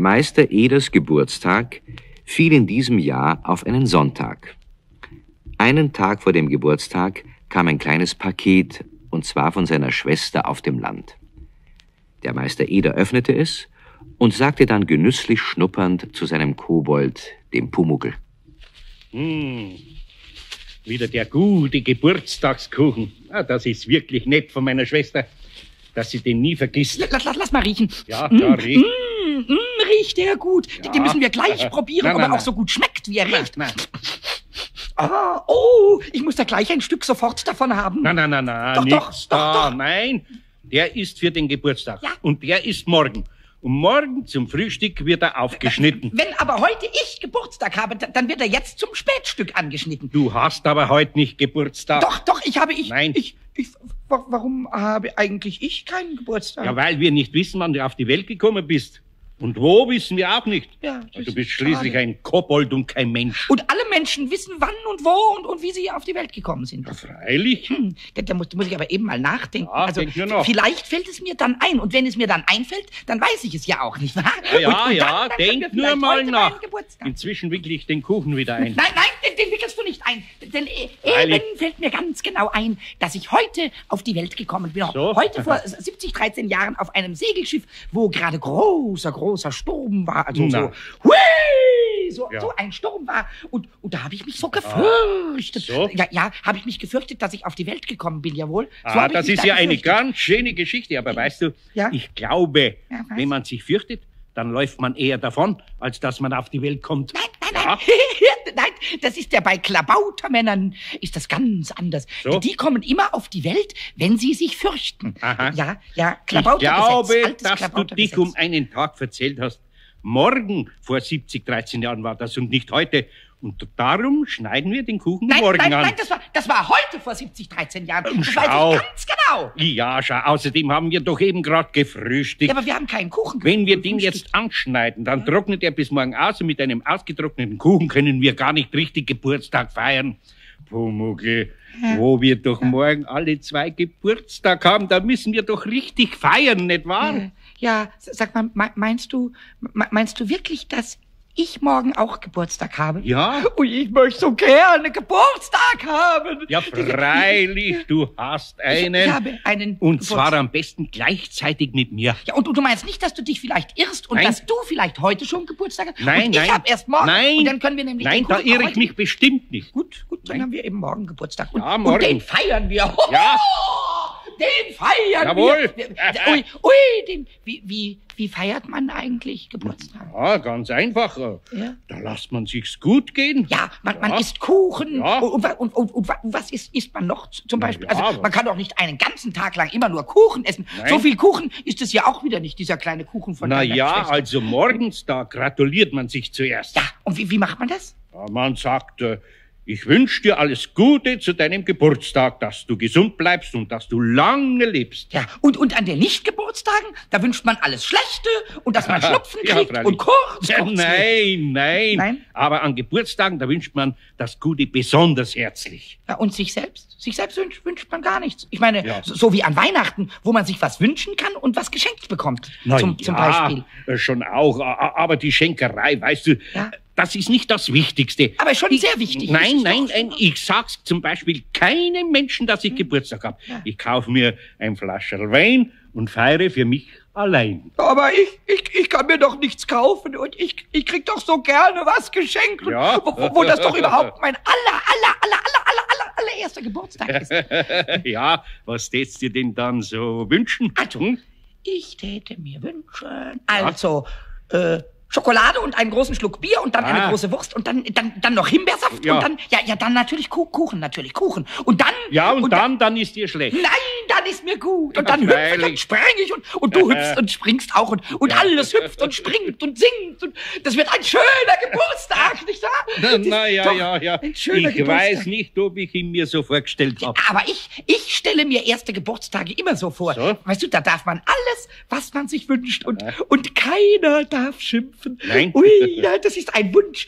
Meister Eders Geburtstag fiel in diesem Jahr auf einen Sonntag. Einen Tag vor dem Geburtstag kam ein kleines Paket, und zwar von seiner Schwester auf dem Land. Der Meister Eder öffnete es und sagte dann genüsslich schnuppernd zu seinem Kobold, dem Pumuckel. Hm, wieder der gute Geburtstagskuchen. Ah, das ist wirklich nett von meiner Schwester, dass sie den nie vergisst. Lass, lass, lass mal riechen. Ja, da riecht. Mm, mm, riecht der gut. Ja. Den müssen wir gleich probieren, Nein, ob nein, er auch so gut schmeckt, wie er riecht. Ah, oh, ich muss da gleich ein Stück sofort davon haben. nein, nein, nein, nein, Doch, doch, doch, da. doch. Nein, der ist für den Geburtstag. Ja. Und der ist morgen. Und morgen zum Frühstück wird er aufgeschnitten. Wenn aber heute ich Geburtstag habe, da- dann wird er jetzt zum Spätstück angeschnitten. Du hast aber heute nicht Geburtstag. Doch, doch, ich habe ich. Nein. Ich, ich, wa- warum habe eigentlich ich keinen Geburtstag? Ja, weil wir nicht wissen, wann du auf die Welt gekommen bist. Und wo wissen wir auch nicht. Ja, das du ist bist schließlich schade. ein Kobold und kein Mensch. Und alle Menschen wissen, wann und wo und, und wie sie auf die Welt gekommen sind. Ja, freilich. Hm, da, da, muss, da muss ich aber eben mal nachdenken. Ja, also nur noch. vielleicht fällt es mir dann ein. Und wenn es mir dann einfällt, dann weiß ich es ja auch, nicht wahr? Ja, ja, und, und ja, dann, dann denk nur mal nach. Inzwischen wickle ich den Kuchen wieder ein. Nein, nein, den, den nicht ein. Denn Freilich. eben fällt mir ganz genau ein, dass ich heute auf die Welt gekommen bin. So? Heute vor 70, 13 Jahren auf einem Segelschiff, wo gerade großer, großer Sturm war. Also Na. so, hui, so, Ja. so ein Sturm war. Und, und da habe ich mich so gefürchtet. So? Ja, ja habe ich mich gefürchtet, dass ich auf die Welt gekommen bin, jawohl. So Ah, das ist ja eine ganz schöne Geschichte, aber weißt du, Ja? ich glaube, wenn man sich fürchtet, dann läuft man eher davon, als dass man auf die Welt kommt. Nein, Ja? nein. das ist ja bei Klabautermännern ist das ganz anders. So? Die, kommen immer auf die Welt, wenn sie sich fürchten. Aha. Ja, ja, Ich Klabautergesetz. glaube, altes dass du dich um einen Tag verzählt hast. Morgen vor 70, 13 Jahren war das und nicht heute. Und darum schneiden wir den Kuchen Nein, morgen nein, an. nein, das war, das war heute vor 70, 13 Jahren. Das Schau. weiß ich ganz genau. ja, schau, außerdem haben wir doch eben gerade gefrühstückt. Ja, aber wir haben keinen Kuchen Wenn wir den jetzt anschneiden, dann trocknet er bis morgen aus und mit einem ausgetrockneten Kuchen können wir gar nicht richtig Geburtstag feiern. Pumuckl, wo wir doch morgen alle zwei Geburtstag haben, da müssen wir doch richtig feiern, nicht wahr? Äh, Ja, sag mal, me- meinst du, me- meinst du wirklich, dass ich morgen auch Geburtstag habe? Ja. Ui, ich möchte so gerne Geburtstag haben. Ja, freilich, du hast einen. Ich, ich habe einen. und zwar Geburtstag. am besten gleichzeitig mit mir. Ja, und du, du meinst nicht, dass du dich vielleicht irrst und Nein. dass du vielleicht heute schon Geburtstag hast? Nein, und ich nein. hab erst morgen. Nein. Und dann können wir nämlich Nein, da irre ich mich bestimmt nicht. Gut, gut, dann Nein. haben wir eben morgen Geburtstag. Und, Ja, und morgen. den feiern wir. Ja. Den feiern Jawohl. wir. Ui, ui, den, wie, wie, wie feiert man eigentlich Geburtstag? Ja, ganz einfach. Ja. Da lässt man sich's gut gehen. Ja, man, man Ja. isst Kuchen. Ja. Und, und, und, und, und wa- was isst, isst man noch zum Beispiel? ja, also man kann doch nicht einen ganzen Tag lang immer nur Kuchen essen. Nein. So viel Kuchen ist es ja auch wieder nicht, dieser kleine Kuchen von Na ja, Schwester. also morgens, da gratuliert man sich zuerst. Ja, und wie, wie macht man das? Man sagt, äh, ich wünsche dir alles Gute zu deinem Geburtstag, dass du gesund bleibst und dass du lange lebst. Ja, und, und an den Nicht-Geburtstagen, da wünscht man alles Schlechte und dass man Schnupfen Ja, kriegt freilich. und kurz, Ja, nein, nein, Nein? Aber an Geburtstagen, da wünscht man das Gute besonders herzlich. Ja, und sich selbst? Sich selbst wünscht, wünscht man gar nichts. Ich meine, Ja. so, so wie an Weihnachten, wo man sich was wünschen kann und was geschenkt bekommt. Na zum, zum Beispiel. äh, Schon auch, aber die Schenkerei, weißt du, Ja. Das ist nicht das Wichtigste. Aber schon Ich- sehr wichtig. Nein, nein, nein, ich sag's zum Beispiel keinem Menschen, dass ich Geburtstag hab. Ja. Ich kauf mir ein Flascherl Wein und feiere für mich allein. Aber ich, ich, ich kann mir doch nichts kaufen und ich, ich krieg doch so gerne was geschenkt. Ja. Wo, wo, das doch überhaupt mein aller, aller, aller, aller, aller, aller, allererster Geburtstag ist. ja, was tätst dir denn dann so wünschen? Also, Hm? ich täte mir wünschen. Also, äh, Schokolade und einen großen Schluck Bier und dann eine Ah. große Wurst und dann, dann, dann noch Himbeersaft Ja. und dann, ja, ja, dann natürlich Ku- Kuchen, natürlich Kuchen. Und dann. Ja, und, dann, dann ist dir schlecht. Nein, dann ist mir gut. Und dann hüpfe ich und spreng ich und, und du hüpfst und springst auch und, und alles hüpft und springt und singt. Und das wird ein schöner Geburtstag, nicht wahr? Na, Das ist na ja, ja, ja. Ein schöner Ich Geburtstag. weiß nicht, ob ich ihn mir so vorgestellt habe. Aber ich, ich stelle mir erste Geburtstage immer so vor. So? Weißt du, da darf man alles, was man sich wünscht und, und keiner darf schimpfen. Nein. Ui, ja, das ist ein Wunsch.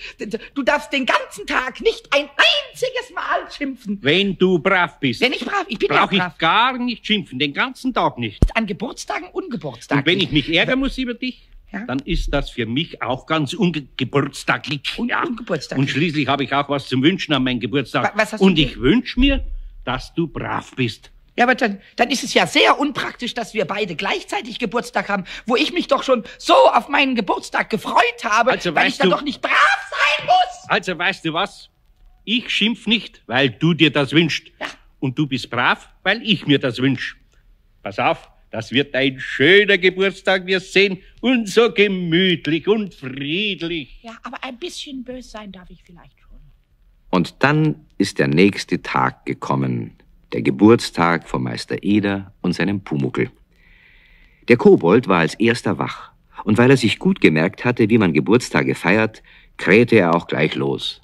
Du darfst den ganzen Tag nicht ein einziges Mal schimpfen. Wenn du brav bist, Wenn ich brav, ich bin ja brauche ich brav. gar nicht schimpfen, den ganzen Tag nicht. An Geburtstagen und Geburtstagen. Und wenn ich mich ärgere muss über dich, Ja. dann ist das für mich auch ganz ungeburtstaglich. Un ja. ungeburtstaglich. Und schließlich habe ich auch was zum Wünschen an meinen Geburtstag. Wa- Und ich wünsche mir, dass du brav bist. Ja, aber dann, dann ist es ja sehr unpraktisch, dass wir beide gleichzeitig Geburtstag haben, wo ich mich doch schon so auf meinen Geburtstag gefreut habe, Also, weil ich dann du- doch nicht brav sein muss. Also weißt du was? Ich schimpf nicht, weil du dir das wünschst. Ja. Und du bist brav, weil ich mir das wünsch. Pass auf, das wird ein schöner Geburtstag, wir sehen. Und so gemütlich und friedlich. Ja, aber ein bisschen böse sein darf ich vielleicht schon. Und dann ist der nächste Tag gekommen, der Geburtstag von Meister Eder und seinem Pumuckel. Der Kobold war als erster wach, und weil er sich gut gemerkt hatte, wie man Geburtstage feiert, krähte er auch gleich los.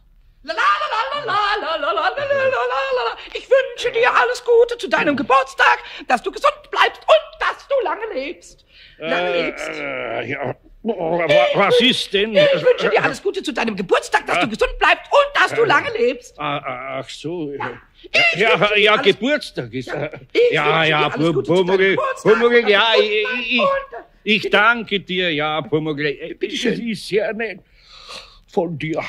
Wünsche dir alles Gute zu deinem Geburtstag, dass du gesund bleibst und dass du lange lebst. Lange lebst. Äh, ja. Oh, wa- was ist denn? Ich wünsche dir alles Gute zu deinem Geburtstag, dass du gesund bleibst und dass du lange lebst. Ah, ah, Ach so. Ich Ja, ja, alles- Geburtstag ist. Ja, äh, ich Ja, ja, Pumuckl, Pumuckl, ja, ich, ich, ich danke dir, ja, Pumuckl. Bitteschön. Das ist sehr nett von dir.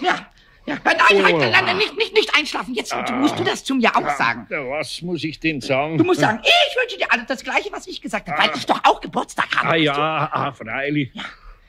Ja, ja. Nein, nein, Oh. nein, nein, nicht, nicht, nicht einschlafen. Jetzt musst du das zu mir auch sagen. Was muss ich denn sagen? Du musst sagen, ich wünsche dir alles das Gleiche, was ich gesagt habe, weil ich doch auch Geburtstag habe. Ah ja, ah, freilich. du?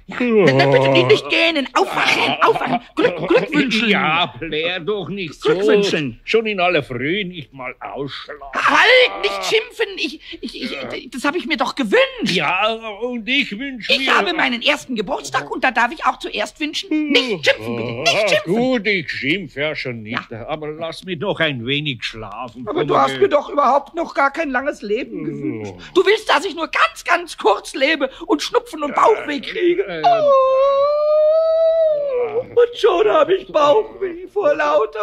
Ja. Dann, dann bitte nicht, nicht gähnen, aufwachen, aufwachen, Glück, Glück wünschen. Ja, plär doch nicht so. Glück wünschen. Schon in aller Früh nicht mal ausschlafen. Halt, nicht schimpfen. Ich, ich, ich, das habe ich mir doch gewünscht. Ja, und ich wünsche mir... Ich habe meinen ersten Geburtstag und da darf ich auch zuerst wünschen. Nicht schimpfen, bitte, nicht schimpfen. Gut, ich schimpf ja schon nicht, aber lass mich noch ein wenig schlafen. Aber du hast mir doch überhaupt noch gar kein langes Leben gewünscht. Du willst, dass ich nur ganz, ganz kurz lebe und Schnupfen und Bauchweh kriege. Äh, Oh. Und schon habe ich Bauchweh vor lauter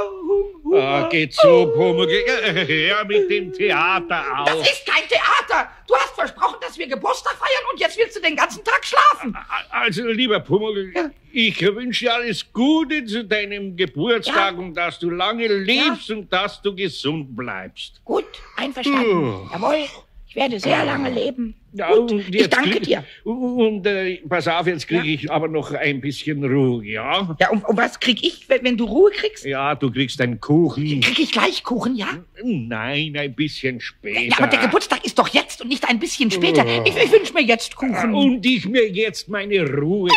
Hunger. Ah, geht so, Pumuckl. Hör mit dem Theater Das auf. ist kein Theater. Du hast versprochen, dass wir Geburtstag feiern und jetzt willst du den ganzen Tag schlafen. Also, lieber Pumuckl, Ja. ich wünsche dir alles Gute zu deinem Geburtstag Ja. und dass du lange lebst und dass du gesund bleibst. Gut, einverstanden. Jawohl, ich werde sehr lange leben. Gut, ich danke dir. Und äh, pass auf, jetzt kriege Ja. ich aber noch ein bisschen Ruhe, ja? Ja, und, und was krieg ich, wenn, du Ruhe kriegst? Ja, du kriegst einen Kuchen. Krieg ich gleich Kuchen, ja? Nein, ein bisschen später. Ja, aber der Geburtstag ist doch jetzt und nicht ein bisschen später. Ich, ich wünsche mir jetzt Kuchen. Und ich mir jetzt meine Ruhe. Du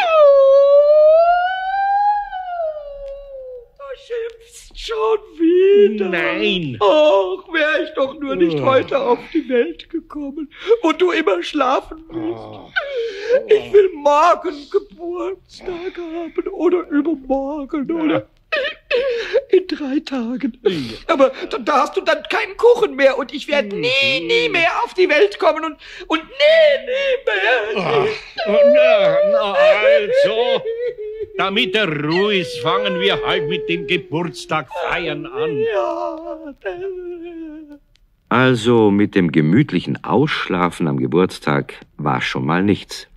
schon wieder. Nein. Ach, wäre ich doch nur nicht Oh. heute auf die Welt gekommen und du immer schlafen willst. Oh. Ich will morgen Geburtstag haben oder übermorgen oder in drei Tagen. Aber da, da hast du dann keinen Kuchen mehr und ich werde nie, nie mehr auf die Welt kommen und, und nie, nie mehr. Ah, Na, na, also, damit er Ruhe ist, fangen wir halt mit dem Geburtstag feiern an. Also mit dem gemütlichen Ausschlafen am Geburtstag war schon mal nichts.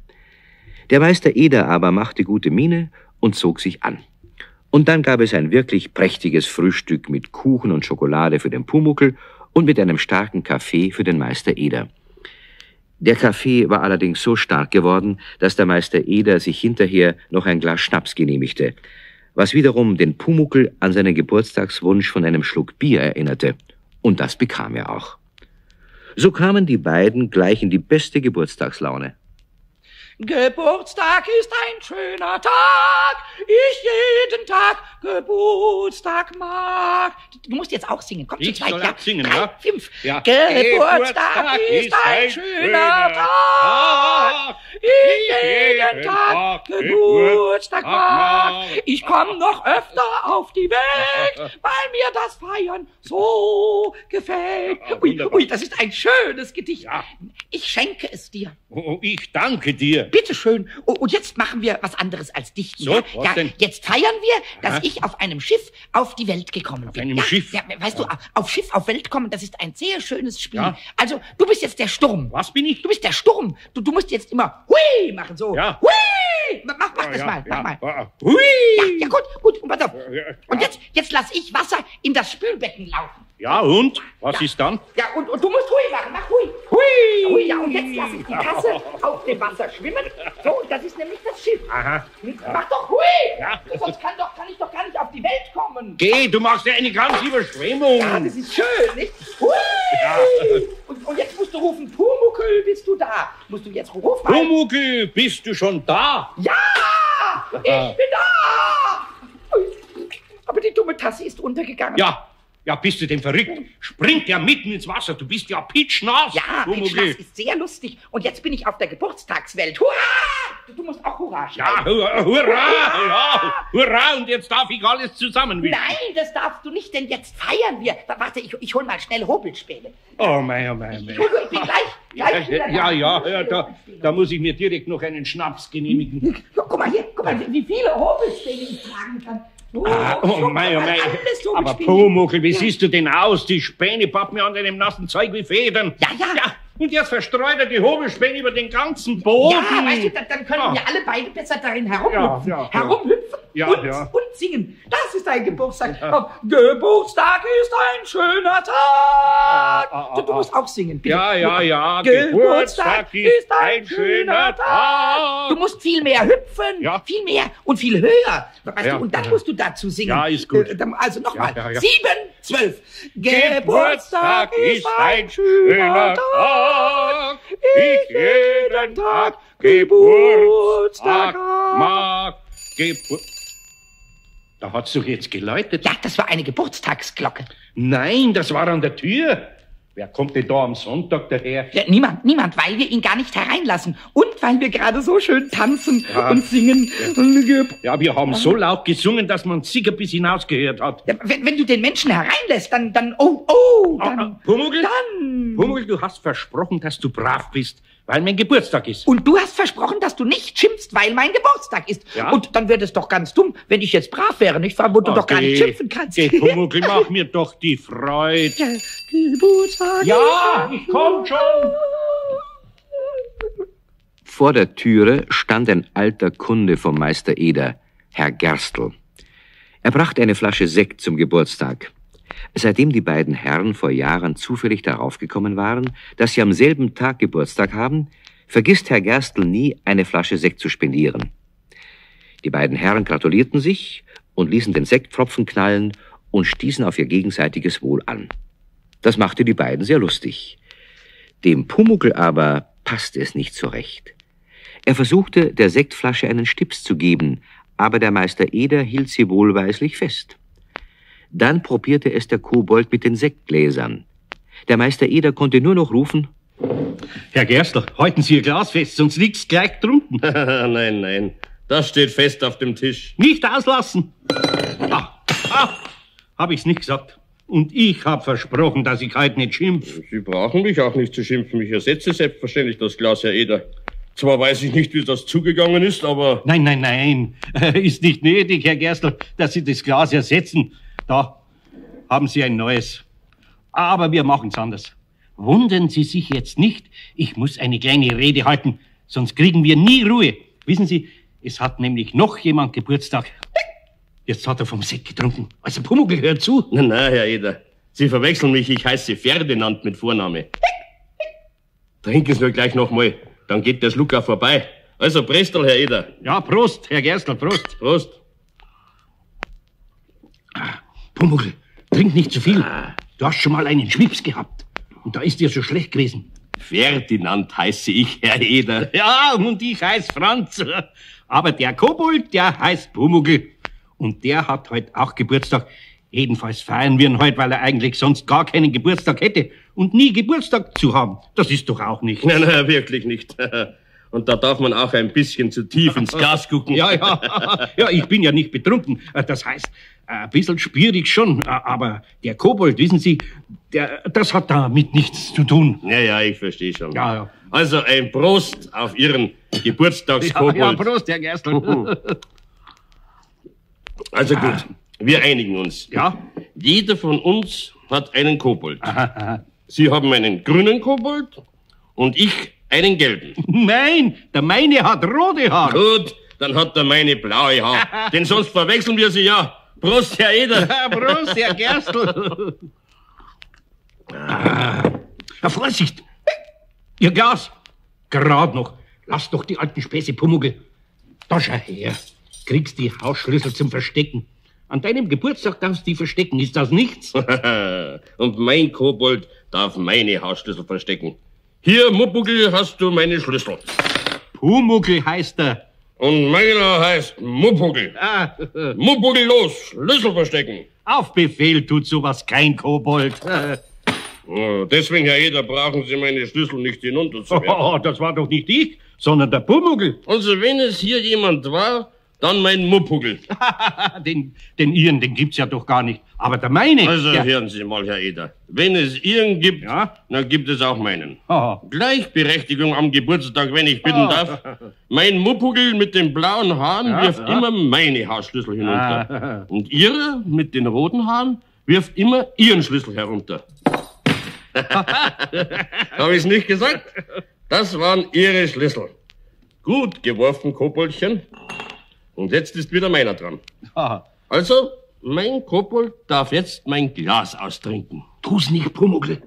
Der Meister Eder aber machte gute Miene und zog sich an. Und dann gab es ein wirklich prächtiges Frühstück mit Kuchen und Schokolade für den Pumuckel und mit einem starken Kaffee für den Meister Eder. Der Kaffee war allerdings so stark geworden, dass der Meister Eder sich hinterher noch ein Glas Schnaps genehmigte, was wiederum den Pumuckel an seinen Geburtstagswunsch von einem Schluck Bier erinnerte. Und das bekam er auch. So kamen die beiden gleich in die beste Geburtstagslaune. Geburtstag ist ein schöner Tag, ich jeden Tag Geburtstag mag. Du musst jetzt auch singen, komm zu zweit. ja. singen, Drei, ja? Fünf. Ja. Geburtstag ist ein schöner Tag, ich jeden Tag Geburtstag mag. Ich komm noch öfter auf die Welt, weil mir das Feiern so gefällt. Ui, ui, das ist ein schönes Gedicht. Ich schenke es dir. Oh, ich danke dir. Bitteschön. Und jetzt machen wir was anderes als dichten. So, ja? was ja, denn? Jetzt feiern wir, dass Aha. ich auf einem Schiff auf die Welt gekommen bin. einem ja, Schiff? Ja, weißt du, auf Schiff auf Welt kommen, das ist ein sehr schönes Spiel. Also, du bist jetzt der Sturm. Was bin ich? Du bist der Sturm. Du, du musst jetzt immer Hui machen, so. Ja. Hui! Mach, mach das mal, mach mal. Hui! Ja, gut, gut. Und pass auf. Und jetzt, jetzt lass ich Wasser in das Spülbecken laufen. Ja, und? Was ist dann? Ja, und, und du musst Hui machen. Und jetzt lasse ich die Tasse auf dem Wasser schwimmen. So, das ist nämlich das Schiff. Aha. Mach doch Hui. Ja. Sonst kann, doch, kann ich doch gar nicht auf die Welt kommen. Geh, du machst ja eine ganze Überschwemmung. Ja, das ist schön, nicht? Hui. Und, und jetzt musst du rufen, Pumuckel, bist du da? Musst du jetzt rufen? Pumuckl, bist du schon da? Ja, ich bin da. Aber die dumme Tasse ist untergegangen. Ja. Ja, bist du denn verrückt? Springt ja mitten ins Wasser. Du bist ja pitschnass. Ja, Pumuckl. Pitschnass ist sehr lustig. Und jetzt bin ich auf der Geburtstagswelt. Hurra! Du, musst auch Hurra Ja, schreien. hurra, hurra, ja, hurra, und jetzt darf ich alles zusammenwischen. Nein, das darfst du nicht, denn jetzt feiern wir. Wa- Warte, ich, ich hol mal schnell Hobelspäne. Oh mein, oh mein, Ich, mein. hol, ich bin gleich, Ja, gleich ja, da. ja, ja da, da muss ich mir direkt noch einen Schnaps genehmigen. Ja, guck mal hier, guck mal, wie wie viele Hobelspäne ich tragen kann. Oh, Ah, oh mein, oh mein. Aber. Pumuckl, wie Ja. siehst du denn aus? Die Späne pappen mir an deinem nassen Zeug wie Federn. Ja, ja. Ja, und jetzt verstreut er die Hobelspäne über den ganzen Boden. Ja, weißt du, dann, dann können Ah. wir alle beide besser darin herumhüpfen. Ja, ja. herumhüpfen Ja, und, ja. und singen. Das ist ein Geburtstag. Geburtstag ist ein schöner Tag. ah, ah, du, ah. musst auch singen. Bitte. Ja, ja, ja, Geburtstag ist ein schöner Tag. Du musst viel mehr hüpfen, Ja. viel mehr und viel höher. Weißt Ja, du, und dann ja. musst du dazu singen. Ja, ist gut. Äh, Also nochmal. Ja, ja, ja. Sieben, zwölf. Geburtstag ist ein schöner Tag. Ich jeden Tag Geburtstag mag. Gebur da hat's doch jetzt geläutet. Ja, das war eine Geburtstagsglocke. Nein, das war an der Tür. Wer kommt denn da am Sonntag daher? Ja, niemand, niemand, weil wir ihn gar nicht hereinlassen. Und weil wir gerade so schön tanzen Ja. und singen. Ja, wir haben so laut gesungen, dass man sicher bis hinaus gehört hat. Ja, wenn, wenn du den Menschen hereinlässt, dann, dann, oh, oh, Ah, dann, ah, Pumuckl? dann. Pumuckl, du hast versprochen, dass du brav bist, weil mein Geburtstag ist. Und du hast versprochen, dass du nicht schimpfst, weil mein Geburtstag ist. Ja. Und dann wäre es doch ganz dumm, wenn ich jetzt brav wäre, nicht wahr? Wo du doch gar nicht schimpfen kannst. Geh, Pumuckl, mach mir doch die Freude. Ja, Geburtstag. Ja, ich komm schon. Vor der Türe stand ein alter Kunde vom Meister Eder, Herr Gerstl. Er brachte eine Flasche Sekt zum Geburtstag. Seitdem die beiden Herren vor Jahren zufällig darauf gekommen waren, dass sie am selben Tag Geburtstag haben, vergisst Herr Gerstl nie, eine Flasche Sekt zu spendieren. Die beiden Herren gratulierten sich und ließen den Sektpfropfen knallen und stießen auf ihr gegenseitiges Wohl an. Das machte die beiden sehr lustig. Dem Pumuckel aber passte es nicht so recht. Er versuchte, der Sektflasche einen Stips zu geben, aber der Meister Eder hielt sie wohlweislich fest. Dann probierte es der Kobold mit den Sektgläsern. Der Meister Eder konnte nur noch rufen, Herr Gerstl, halten Sie Ihr Glas fest, sonst liegt's gleich drunten. nein, nein. Das steht fest auf dem Tisch. Nicht auslassen. Ah, ah, hab ich's nicht gesagt. Und ich hab versprochen, dass ich heute nicht schimpf. Sie brauchen mich auch nicht zu schimpfen. Ich ersetze selbstverständlich das Glas, Herr Eder. Zwar weiß ich nicht, wie das zugegangen ist, aber Nein, nein, nein. Ist nicht nötig, Herr Gerstl, dass Sie das Glas ersetzen. Da haben Sie ein neues. Aber wir machen's anders. Wundern Sie sich jetzt nicht. Ich muss eine kleine Rede halten, sonst kriegen wir nie Ruhe. Wissen Sie, es hat nämlich noch jemand Geburtstag. Jetzt hat er vom Sekt getrunken. Also Pumuckl, hört zu. na, na, Herr Eder. Sie verwechseln mich. Ich heiße Ferdinand mit Vorname. Trinken Sie nur gleich noch mal. Dann geht der Schlucker vorbei. Also, Prestel, Herr Eder. Ja, Prost, Herr Gerstl, Prost. Prost. Pumuckl, trink nicht zu viel. Du hast schon mal einen Schwips gehabt. Und da ist dir so schlecht gewesen. Ferdinand heiße ich, Herr Eder. Ja, und ich heiß Franz. Aber der Kobold, der heißt Pumuckl. Und der hat heute auch Geburtstag. Jedenfalls feiern wir ihn heute, weil er eigentlich sonst gar keinen Geburtstag hätte. Und nie Geburtstag zu haben, das ist doch auch nicht. Nein, nein, wirklich nicht. Und da darf man auch ein bisschen zu tief ins Glas gucken. Ja, ja, ja, ich bin ja nicht betrunken. Das heißt, ein bisschen ich schon. Aber der Kobold, wissen Sie, der, das hat damit nichts zu tun. Ja, ja, ich verstehe schon. Ja, ja. Also ein Prost auf Ihren Ja, Geburtstagskobold. ja, Prost, Herr Gerstl. Also gut, wir einigen uns. Ja, Jeder von uns hat einen Kobold. Sie haben einen grünen Kobold und ich einen gelben. nein, der meine hat rote Haare. Gut, dann hat er meine blaue Haar. Denn sonst verwechseln wir sie ja. Prost, Herr Eder. Ja, Prost, Herr Gerstl. Ah. Na, Vorsicht! Ihr Glas! Gerade noch. Lass doch die alten Späße Pumuckl. Da schau her. Kriegst die Hausschlüssel zum Verstecken. An deinem Geburtstag darfst du die verstecken. Ist das nichts? Und mein Kobold darf meine Hausschlüssel verstecken. Hier, Muppuckel, hast du meine Schlüssel. Pumuckl heißt er. Und meiner heißt Muppuckel. Ah, Muppuckel, los, Schlüssel verstecken. auf Befehl tut sowas kein Kobold. Oh, deswegen, Herr Eder, brauchen Sie meine Schlüssel nicht hinunterzuwerfen. Oh, das war doch nicht ich, sondern der Pumuckl. Also, wenn es hier jemand war, dann mein Muppuckel. den, den ihren, den gibt's ja doch gar nicht. Aber der meine. Also, der, hören Sie mal, Herr Eder. Wenn es Ihren gibt, Ja? dann gibt es auch meinen. Oh, Gleichberechtigung am Geburtstag, wenn ich bitten darf. Mein Muppuckel mit den blauen Haaren Ja, wirft ja. immer meine Haarschlüssel hinunter. Ah. Und Ihre mit den roten Haaren wirft immer Ihren Schlüssel herunter. Habe ich's nicht gesagt? Das waren Ihre Schlüssel. Gut geworfen, Koboldchen. Und jetzt ist wieder meiner dran. ah. Also, mein Kobold darf jetzt mein Glas austrinken. Tu's nicht, Pumuckl.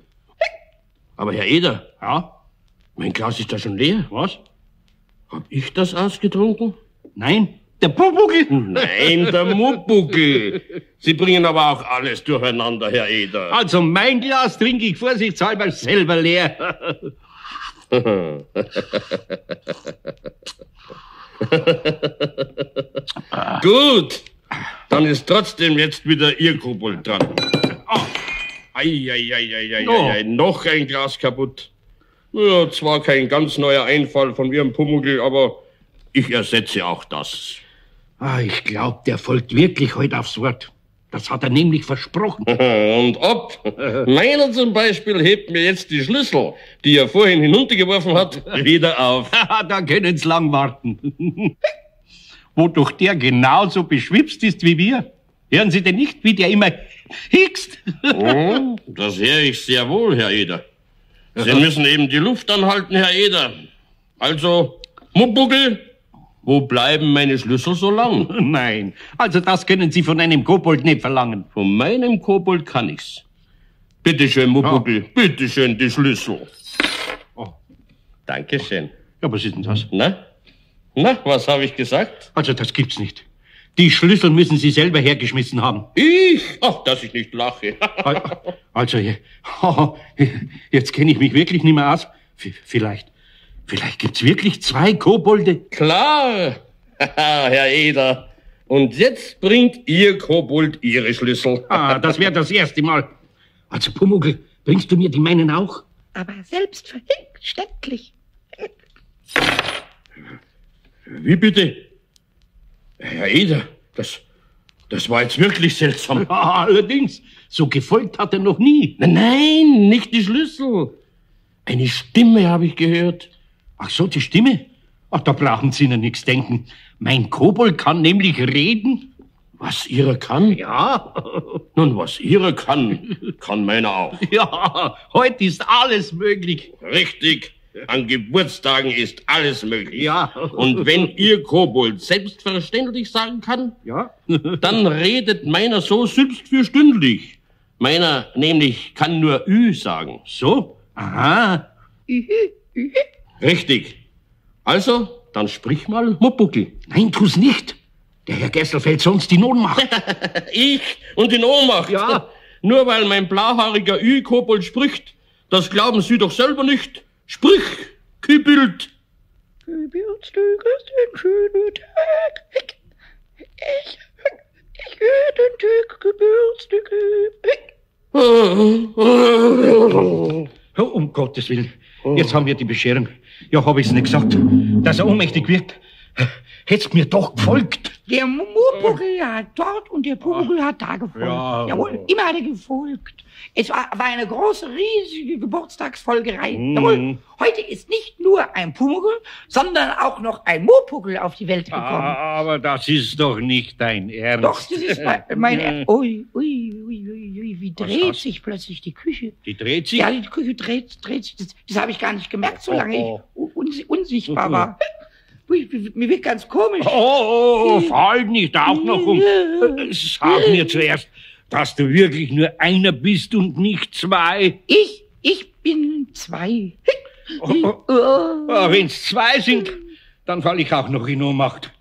Aber Herr Eder, Ja? mein Glas ist da schon leer. Was? Hab ich das ausgetrunken? Nein, der Pumuckl. Nein, der Muppuckel. Sie bringen aber auch alles durcheinander, Herr Eder. Also mein Glas trinke ich vorsichtshalber selber leer. Gut, dann ist trotzdem jetzt wieder Ihr Kobold dran. Eieieiei, Oh. noch ein Glas kaputt. Ja, zwar kein ganz neuer Einfall von Ihrem Pumuckl, aber ich ersetze auch das. Ah, ich glaub, der folgt wirklich heute aufs Wort. Das hat er nämlich versprochen. Und ob? Meiner zum Beispiel hebt mir jetzt die Schlüssel, die er vorhin hinuntergeworfen hat, wieder auf. Haha, da können's lang warten. Wodurch der genauso beschwipst ist wie wir. Hören Sie denn nicht, wie der immer hickst? Hm, Das höre ich sehr wohl, Herr Eder. Sie müssen eben die Luft anhalten, Herr Eder. Also, Muppuckel, wo bleiben meine Schlüssel so lang? Nein, also das können Sie von einem Kobold nicht verlangen. Von meinem Kobold kann ich's. Bitte schön, Muppuckel, bitte schön die Schlüssel. Oh. Dankeschön. Ja, was ist denn das? Na? Na, was habe ich gesagt? Also das gibt's nicht. Die Schlüssel müssen Sie selber hergeschmissen haben. Ich? Ach, dass ich nicht lache. Al- Also, je- jetzt kenne ich mich wirklich nicht mehr aus. V- Vielleicht, vielleicht gibt's wirklich zwei Kobolde. Klar, Herr Eder. Und jetzt bringt Ihr Kobold Ihre Schlüssel. Ah, das wäre das erste Mal. Also, Pumuckl, bringst du mir die meinen auch? Aber selbstverständlich. Wie bitte? Herr Eder, das, das war jetzt wirklich seltsam. Ah, allerdings, so gefolgt hat er noch nie. Nein, nicht die Schlüssel. Eine Stimme habe ich gehört. Ach so, die Stimme? Ach, da brauchen Sie Ihnen nichts denken. Mein Kobold kann nämlich reden. Was Ihrer kann? Ja, Nun, was Ihrer kann, kann meiner auch. ja, heute ist alles möglich. Richtig. An Geburtstagen ist alles möglich. Ja. Und wenn Ihr Kobold selbstverständlich sagen kann, Ja? dann redet meiner so selbstverständlich. Meiner nämlich kann nur Ü sagen. So? Aha. Richtig. Also, dann sprich mal Muppuckel. Nein, tu's nicht. Der Herr Gessel fällt sonst in Ohnmacht. Ich und in Ohnmacht. Ja. Nur weil mein blauhaariger Ü-Kobold spricht, das glauben Sie doch selber nicht. Sprich, Kübild. Geburtstag ist ein schöner Tag. Ich, ich will den Tag Geburtstag. Oh, um Gottes Willen. Jetzt haben wir die Bescherung. Ja, hab ich's nicht gesagt, dass er ohnmächtig wird. Hätt's mir doch gefolgt. Der Murpugel hat dort und der Pumuckl hat da gefolgt. Ja. Jawohl, immer hat er gefolgt. Es war, war eine große, riesige Geburtstagsfolgerei. Jawohl, heute ist nicht nur ein Pumuckl, sondern auch noch ein Murpugel auf die Welt gekommen. Aber das ist doch nicht dein Ernst. Doch, das ist mein, mein Ui, ui, ui, ui, ui, wie dreht sich plötzlich die Küche? Die dreht sich. Ja, die Küche dreht, dreht sich. Das, das habe ich gar nicht gemerkt, solange ich uns, unsichtbar war. Ui, mir wird ganz komisch. Oh, oh, oh, fall nicht auch noch um. Äh, Sag mir zuerst, dass du wirklich nur einer bist und nicht zwei. Ich, ich bin zwei. Oh, oh. Oh, wenn's zwei sind, dann fall ich auch noch in Ohnmacht.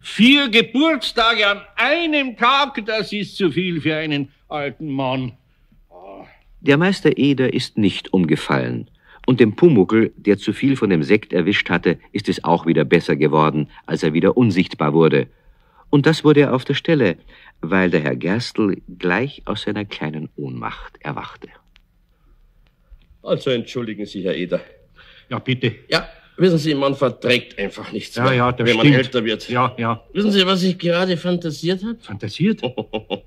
Vier Geburtstage an einem Tag, das ist zu viel für einen alten Mann. Der Meister Eder ist nicht umgefallen. Und dem Pumuckel, der zu viel von dem Sekt erwischt hatte, ist es auch wieder besser geworden, als er wieder unsichtbar wurde. Und das wurde er auf der Stelle, weil der Herr Gerstl gleich aus seiner kleinen Ohnmacht erwachte. Also entschuldigen Sie, Herr Eder. Ja, bitte. Ja, wissen Sie, man verträgt einfach nichts Ja, mehr, ja, das wenn man stimmt. älter wird. Ja, ja. Wissen Sie, was ich gerade fantasiert habe? Fantasiert?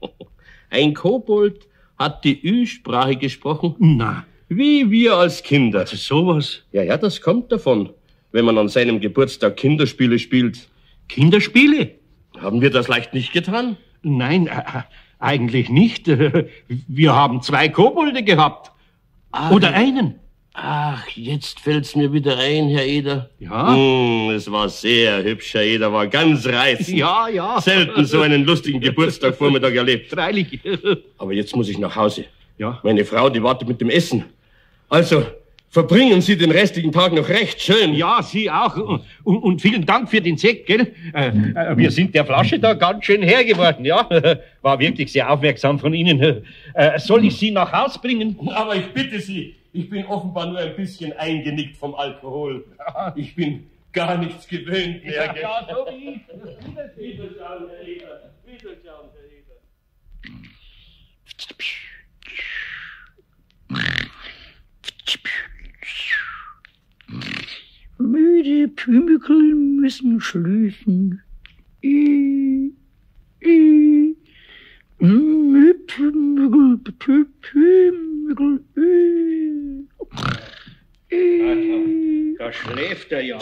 Ein Kobold hat die Ü-Sprache gesprochen, Na, wie wir als Kinder. das ist sowas. Ja, ja, das kommt davon, wenn man an seinem Geburtstag Kinderspiele spielt. Kinderspiele? Haben wir das leicht nicht getan? Nein, äh, äh, eigentlich nicht. Wir haben zwei Kobolde gehabt. Oder einen. Ach, jetzt fällt's mir wieder ein, Herr Eder. Ja? Hm, es war sehr hübsch, Herr Eder, war ganz reizend. Ja, ja. Selten so einen lustigen Geburtstagvormittag erlebt. Freilich. Aber jetzt muss ich nach Hause. Ja. Meine Frau, die wartet mit dem Essen. Also, verbringen Sie den restlichen Tag noch recht schön. Ja, Sie auch. Und, und vielen Dank für den Sekt, gell? Äh, äh, wir sind der Flasche da ganz schön her geworden, ja? War wirklich sehr aufmerksam von Ihnen. Äh, soll ich Sie nach Haus bringen? Aber ich bitte Sie, ich bin offenbar nur ein bisschen eingenickt vom Alkohol. Ich bin gar nichts gewöhnt mehr. gell? so wie ich. Wiederschauen, Herr Eder. Wiederschauen, Herr Eder. Müde Pümükel müssen schließen. I, I, Pümükel, Pü- Pümükel, I, I, Da schläft er ja.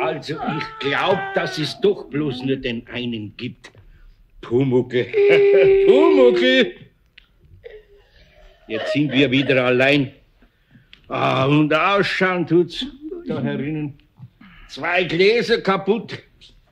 Also, ich glaub, dass es doch bloß nur den einen gibt. Pumucke. Pumucke. Jetzt sind wir wieder allein. Ah, und ausschauen tut's da herinnen. Zwei Gläser kaputt.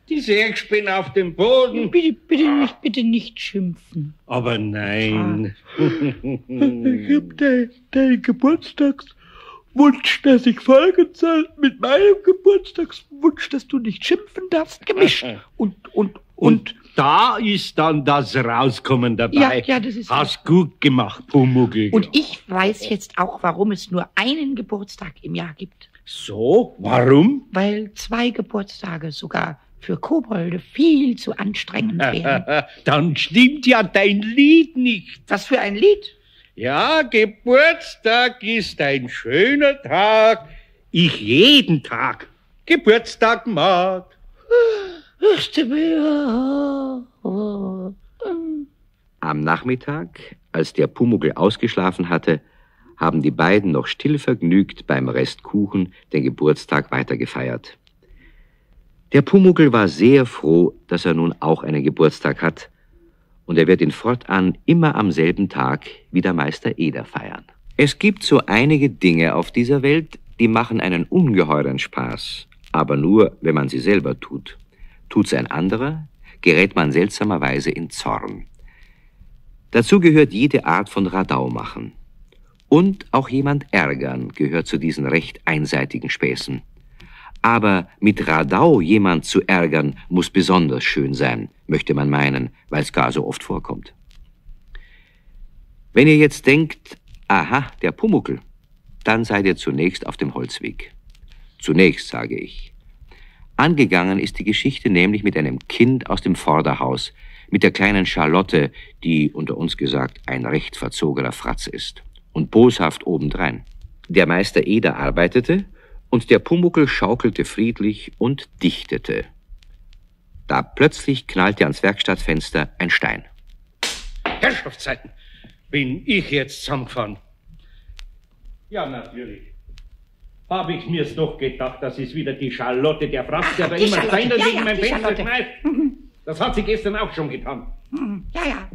Die Sägspinne auf dem Boden. Bitte, bitte nicht, bitte nicht schimpfen. Aber nein. Ich hab dein, dein Geburtstagswunsch, dass ich folgen soll, mit meinem Geburtstagswunsch, dass du nicht schimpfen darfst, gemischt. Und, und, Und da ist dann das Rauskommen dabei. Ja, ja, das ist Hast gut gemacht, Pumuckel. Und ich weiß jetzt auch, warum es nur einen Geburtstag im Jahr gibt. so? Warum? Weil zwei Geburtstage sogar für Kobolde viel zu anstrengend wären. Dann stimmt ja dein Lied nicht. Was für ein Lied? Ja, Geburtstag ist ein schöner Tag. Ich jeden Tag Geburtstag mag. Am Nachmittag, als der Pumuckl ausgeschlafen hatte, haben die beiden noch still vergnügt beim Rest Kuchen den Geburtstag weitergefeiert. Der Pumuckl war sehr froh, dass er nun auch einen Geburtstag hat, und er wird ihn fortan immer am selben Tag wie der Meister Eder feiern. Es gibt so einige Dinge auf dieser Welt, die machen einen ungeheuren Spaß, aber nur, wenn man sie selber tut. Tut's ein anderer, gerät man seltsamerweise in Zorn. Dazu gehört jede Art von Radau machen. Und auch jemand ärgern gehört zu diesen recht einseitigen Späßen. Aber mit Radau jemand zu ärgern, muss besonders schön sein, möchte man meinen, weil es gar so oft vorkommt. Wenn ihr jetzt denkt, aha, der Pumuckel, dann seid ihr zunächst auf dem Holzweg. Zunächst, sage ich. Angegangen ist die Geschichte nämlich mit einem Kind aus dem Vorderhaus, mit der kleinen Charlotte, die unter uns gesagt ein recht verzogener Fratz ist. Und boshaft obendrein. Der Meister Eder arbeitete und der Pumuckel schaukelte friedlich und dichtete. Da plötzlich knallte ans Werkstattfenster ein Stein. Herrschaftszeiten. Bin ich jetzt zusammengefahren? Ja, natürlich. Habe ich mir's doch gedacht, das ist wieder die Charlotte, der Fratz, der da immer Charlotte, ja, gegen ja, mein Fenster Charlotte. schmeißt. Das hat sie gestern auch schon getan. Hm, Ja, ja.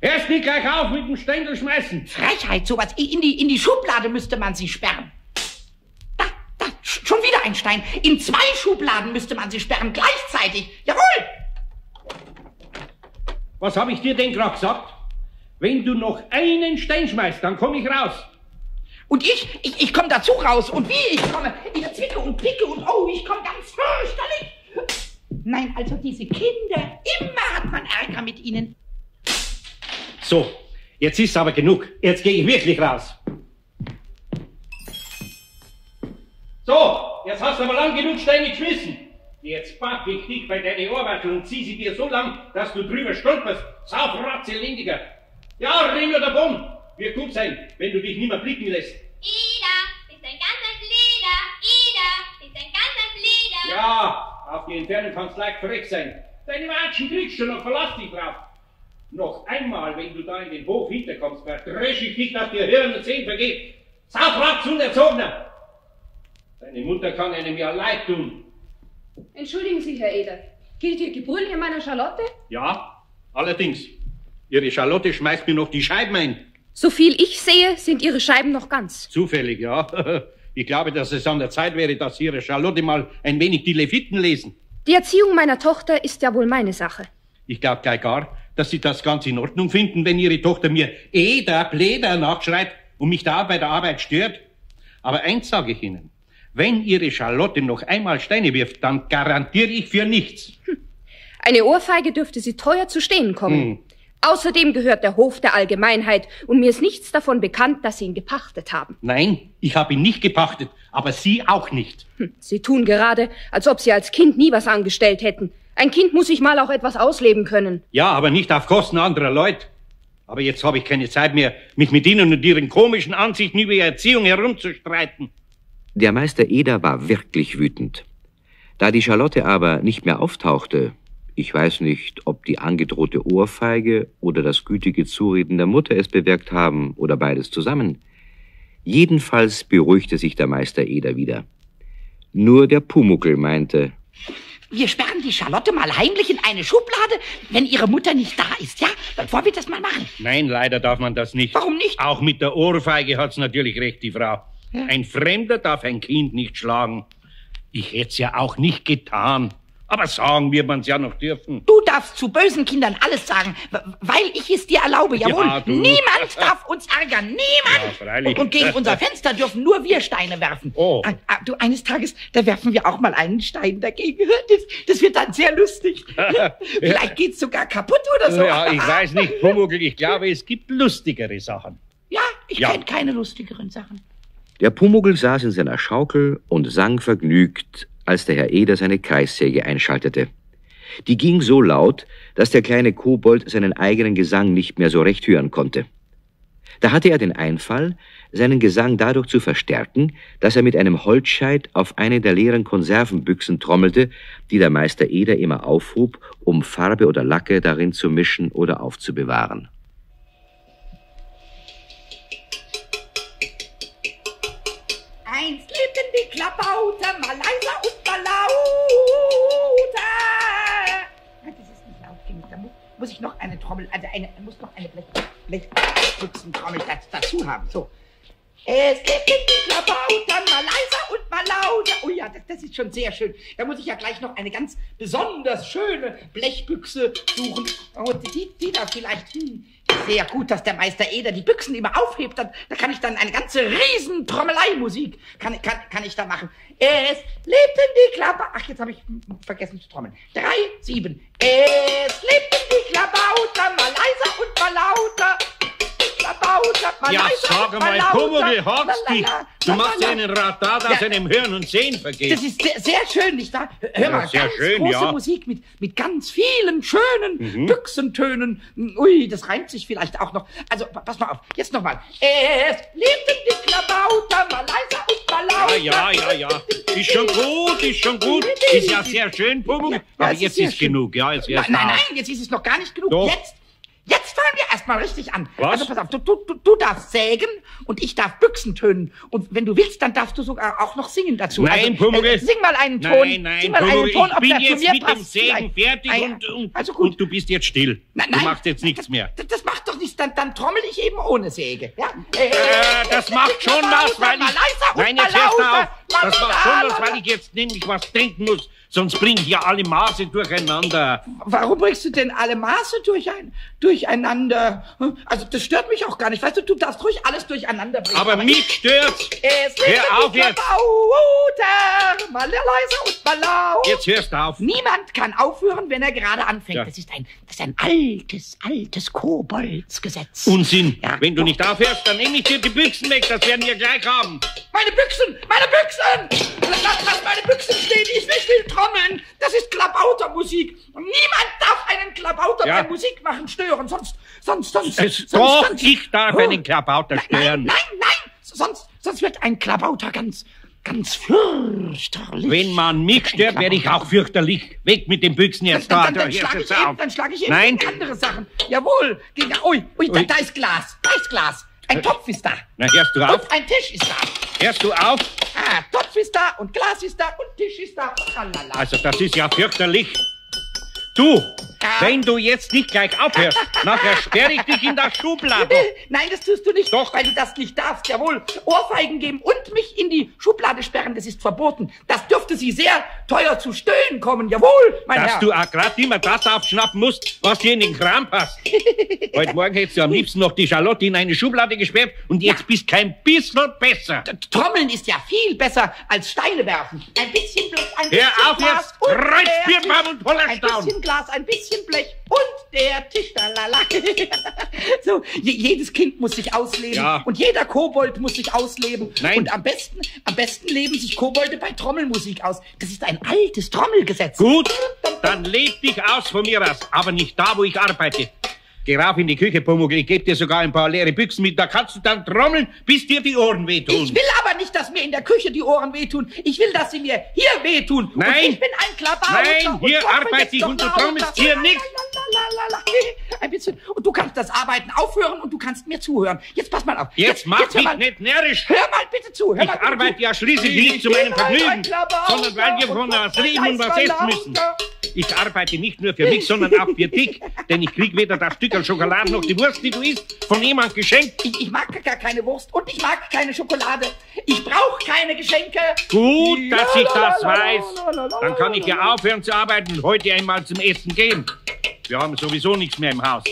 Erst nicht gleich auf mit dem Ständel schmeißen. Frechheit, sowas. In die, in die Schublade müsste man sie sperren. Da, da, sch- schon wieder ein Stein. In zwei Schubladen müsste man sie sperren, gleichzeitig. Jawohl! Was habe ich dir denn gerade gesagt? Wenn du noch einen Stein schmeißt, dann komme ich raus. Und ich, ich, ich komme dazu raus. Und wie ich komme, ich zwicke und picke und oh, ich komme ganz fürchterlich. Nein, also diese Kinder, immer hat man Ärger mit ihnen. So, jetzt ist aber genug. Jetzt gehe ich wirklich raus. So, jetzt hast du aber lang genug Steine geschmissen. Jetzt pack ich dich bei deiner Ohrwärtel und zieh sie dir so lang, dass du drüber stolperst. Saufratze Lindiger. Ja, renn nur davon. Wir gut sein, wenn du dich nicht mehr blicken lässt. Ida, bist ein ganzes Leder. Ida, bist ein ganzes Leder. Ja, auf die Entfernung kannst leicht frech sein. Deine Watschen kriegst du noch, verlass dich drauf. Noch einmal, wenn du da in den Hof hinterkommst, verdresch ich dich, dass dir Hirn und Sehen vergeht. Saufratz unerzogener! Deine Mutter kann einem ja leid tun. Entschuldigen Sie, Herr Eder. Gilt Ihr Gebrüll hier meiner Charlotte? Ja, allerdings. Ihre Charlotte schmeißt mir noch die Scheiben ein. So viel ich sehe, sind Ihre Scheiben noch ganz. Zufällig, ja. Ich glaube, dass es an der Zeit wäre, dass Ihre Charlotte mal ein wenig die Leviten lesen. Die Erziehung meiner Tochter ist ja wohl meine Sache. Ich glaube gleich gar, dass Sie das ganz in Ordnung finden, wenn Ihre Tochter mir Eder, Bläder nachschreit und mich da bei der Arbeit stört. Aber eins sage ich Ihnen. Wenn Ihre Charlotte noch einmal Steine wirft, dann garantiere ich für nichts. Eine Ohrfeige dürfte sie teuer zu stehen kommen. Hm. Außerdem gehört der Hof der Allgemeinheit und mir ist nichts davon bekannt, dass Sie ihn gepachtet haben. Nein, ich habe ihn nicht gepachtet, aber Sie auch nicht. Hm, Sie tun gerade, als ob Sie als Kind nie was angestellt hätten. Ein Kind muss sich mal auch etwas ausleben können. Ja, aber nicht auf Kosten anderer Leute. Aber jetzt habe ich keine Zeit mehr, mich mit Ihnen und Ihren komischen Ansichten über Ihre Erziehung herumzustreiten. Der Meister Eder war wirklich wütend. Da die Charlotte aber nicht mehr auftauchte, ich weiß nicht, ob die angedrohte Ohrfeige oder das gütige Zureden der Mutter es bewirkt haben oder beides zusammen. Jedenfalls beruhigte sich der Meister Eder wieder. Nur der Pumuckel meinte, Wir sperren die Charlotte mal heimlich in eine Schublade, wenn ihre Mutter nicht da ist, ja? Dann wollen wir das mal machen. Nein, leider darf man das nicht. Warum nicht? Auch mit der Ohrfeige hat's natürlich recht, die Frau. Ein Fremder darf ein Kind nicht schlagen. Ich hätt's ja auch nicht getan. Aber sagen wir man's ja noch dürfen. Du darfst zu bösen Kindern alles sagen, weil ich es dir erlaube, jawohl. Ja, du. Niemand darf uns ärgern, niemand. Ja, und gegen unser Fenster dürfen nur wir Steine werfen. Oh. Ah, ah, du, eines Tages, da werfen wir auch mal einen Stein dagegen. Das, das wird dann sehr lustig. Vielleicht geht's sogar kaputt oder so. Ja, ich weiß nicht, Pumuckl, ich glaube, es gibt lustigere Sachen. Ja, ich Ja. kenne keine lustigeren Sachen. Der Pumuckl saß in seiner Schaukel und sang vergnügt, als der Herr Eder seine Kreissäge einschaltete. Die ging so laut, dass der kleine Kobold seinen eigenen Gesang nicht mehr so recht hören konnte. Da hatte er den Einfall, seinen Gesang dadurch zu verstärken, dass er mit einem Holzscheit auf eine der leeren Konservenbüchsen trommelte, die der Meister Eder immer aufhob, um Farbe oder Lacke darin zu mischen oder aufzubewahren. Eins litten die Klappauter, mal leiser und mal lauter. Ah, Das ist nicht laut genug. Da muss, muss ich noch eine Trommel, also eine, muss noch eine Blech, Blechbüchsentrommel das- dazu haben. So. Es litten die Klappauter, mal leiser und mal lauter. Oh ja, das, das ist schon sehr schön. Da muss ich ja gleich noch eine ganz besonders schöne Blechbüchse suchen. Und die, die da vielleicht. Hm. Sehr gut, dass der Meister Eder die Büchsen immer aufhebt. Da, da kann ich dann eine ganze riesen Trommeleimusik kann, kann, kann ich da machen. Es lebt in die Klappe. Ach, jetzt habe ich vergessen zu trommeln. Drei, sieben. Es lebt in die Klabauter, mal leiser und mal lauter. Ja, sag mal lauter. Pumuckl, hakst dich. Du machst ja einen Radar aus einem Hören und Sehen vergeht. Das ist sehr, sehr schön, nicht wahr? Hör mal, sehr ganz schön, große ja. Mhm. Musik mit, mit ganz vielen schönen Büchsentönen. Ui, das reimt sich vielleicht auch noch. Also, pa- pass mal auf, jetzt nochmal. Es lebten die Klabauter, mal leiser und mal lauter. Ja, ja, ja, ja. Ist schon gut, ist schon gut. Ist ja sehr schön, Pumuckl. Ja, Aber jetzt ist schön. genug, ja, jetzt Nein, nein, nein, jetzt ist es noch gar nicht genug. Doch. Jetzt, jetzt fangen wir erstmal richtig an. Was? Also pass auf, du, du, du, du darfst sägen und ich darf Büchsen tönen. Und wenn du willst, dann darfst du sogar auch noch singen dazu. Nein, also, Pumuckl. äh, Sing mal einen Ton. Nein, nein, sing mal Pumuckl, einen Ton, ich ob bin der zu jetzt mir mit dem passt. Sägen Vielleicht. fertig Ah, ja. und, und, also gut. und du bist jetzt still. Nein, Du nein, machst jetzt nichts mehr. Das, das macht doch nichts, dann, dann trommel ich eben ohne Säge. Ja? Äh, das macht schon was, weil ich... Nein, jetzt hörst du auf. Das macht schon was, weil ich jetzt nämlich was denken muss. Sonst bring ich ja alle Maße durcheinander. Warum bringst du denn alle Maße durchein, durcheinander? Also das stört mich auch gar nicht. Weißt du, du darfst ruhig alles durcheinander bringen. Aber mich stört's. Es Hör auf jetzt. Klabauter, mal leiser und mal laut. Jetzt hörst du auf. Niemand kann aufhören, wenn er gerade anfängt. Ja. Das ist ein, das ist ein altes, altes Koboldsgesetz. Unsinn. Ja. Wenn du nicht aufhörst, dann nehme ich dir die Büchsen weg. Das werden wir gleich haben. Meine Büchsen! Meine Büchsen! Lass, lass meine Büchsen stehen! Ich will, ich will trommeln! Das ist Klabautermusik! Und niemand darf einen Klabauter Ja. beim Musikmachen stören, sonst, sonst, sonst, Es, sonst, doch, sonst ich darf Oh. einen Klabauter Nein, stören. nein, nein! Sonst, sonst wird ein Klabauter ganz, ganz fürchterlich. Wenn man mich stört, werde ich auch fürchterlich. Weg mit den Büchsen jetzt da. dann, da dann, hörst schlage ich eben, dann schlage ich eben Nein. andere Sachen. Jawohl, gegen, ui, ui, da, Ui. da ist Glas, da ist Glas. Ein Topf ist da. Na, hörst du auf? Und ein Tisch ist da. Hörst du auf? Ah, Topf ist da und Glas ist da und Tisch ist da. Tralala. Also, das ist ja fürchterlich. Du. Wenn du jetzt nicht gleich aufhörst, nachher sperre ich dich in der Schublade. Nein, das tust du nicht, Doch. weil du das nicht darfst. Jawohl, Ohrfeigen geben und mich in die Schublade sperren, das ist verboten. Das dürfte Sie sehr teuer zu Stöhnen kommen. Jawohl, mein Dass Herr. du auch grad immer das aufschnappen musst, was dir in den Kram passt. Heute Morgen hättest du am liebsten noch die Charlotte in eine Schublade gesperrt und jetzt bist kein bisschen besser. Trommeln ist ja viel besser als Steine werfen. Ein bisschen Blech, ein bisschen Hör auf Glas jetzt! und Kreuzbierbaum und voller Ein bisschen Glas, ein bisschen Blech und der Tisch. Lalala. so, je, jedes Kind muss sich ausleben Ja. und jeder Kobold muss sich ausleben. Nein. Und am besten, am besten leben sich Kobolde bei Trommelmusik aus. Das ist ein altes Trommelgesetz. Gut, dann leg dich aus von mir aus, aber nicht da, wo ich arbeite. Geh rauf in die Küche, Pumuckl, ich gebe dir sogar ein paar leere Büchsen mit, da kannst du dann trommeln, bis dir die Ohren wehtun. Ich will aber nicht, dass mir in der Küche die Ohren wehtun. Ich will, dass sie mir hier wehtun. Und Nein. ich bin ein Klabauter. Nein, und hier arbeite jetzt ich und du trommelst hier nicht. Lalalala. Ein bisschen. Und du kannst das Arbeiten aufhören und du kannst mir zuhören. Jetzt pass mal auf. Jetzt mach hör mich mal, nicht närrisch. Hör mal bitte zu. Hör Ich mal bitte arbeite zu. ja schließlich nicht Ich zu meinem Vergnügen, sondern weil wir und von trommel leben und was essen müssen. Ich arbeite nicht nur für mich, sondern auch für dich, denn ich krieg weder das Stück Schokolade noch die Wurst, die du isst, von jemand geschenkt. Ich, ich mag gar keine Wurst und ich mag keine Schokolade. Ich brauche keine Geschenke. Gut, dass ich das weiß. Dann kann ich ja aufhören zu arbeiten und heute einmal zum Essen gehen. Wir haben sowieso nichts mehr im Haus.